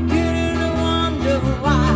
beginning to wonder why.